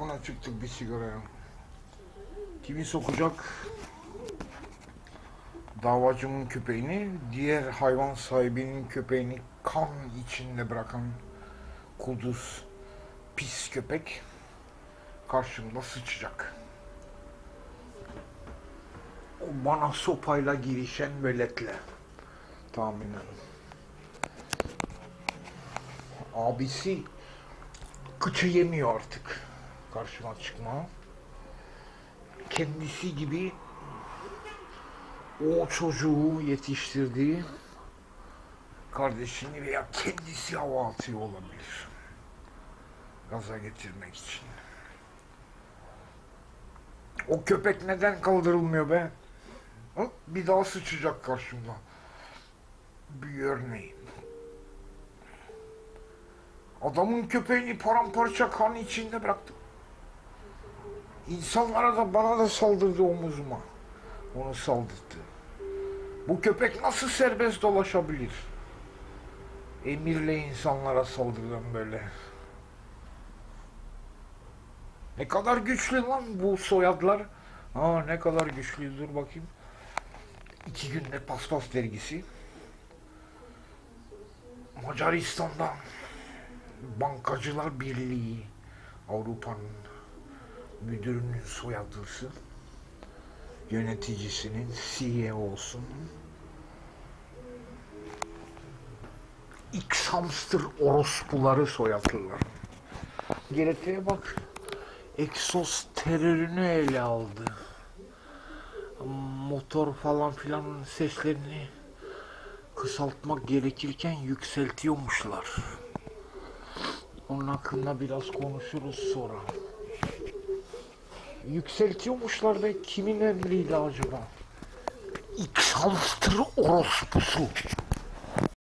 balkona çıktık bir sigaraya. Kimi sokacak? Davacımın köpeğini, diğer hayvan sahibinin köpeğini kan içinde bırakan kuduz, pis köpek karşımda sıçacak. O bana sopayla girişen veletle tahminen. Abisi kıçı yemiyor artık karşıma çıkma. Kendisi gibi o çocuğu yetiştirdiği kardeşini veya kendisi hava atıyor olabilir. Gaza getirmek için. O köpek neden kaldırılmıyor be? Hı? Bir daha sıçacak karşımda. Bir örneğin. Adamın köpeğini paramparça kan içinde bıraktım. İnsanlara da bana da saldırdı omuzuma. Onu saldırdı. Bu köpek nasıl serbest dolaşabilir? Emirle insanlara saldırdım böyle. Ne kadar güçlü lan bu soyadlar. Aa ne kadar güçlü dur bakayım. İki günde paspas dergisi. Macaristan'dan Bankacılar Birliği Avrupa'nın müdürünün soyadısı yöneticisinin CEO'sun X hamster orospuları soyadlılar. GRT'ye bak. Exos terörünü ele aldı. Motor falan filan seslerini kısaltmak gerekirken yükseltiyormuşlar. Onun hakkında biraz konuşuruz sonra. Yükseltiyormuşlar ve kimin emriyle acaba? Hamster orospusu.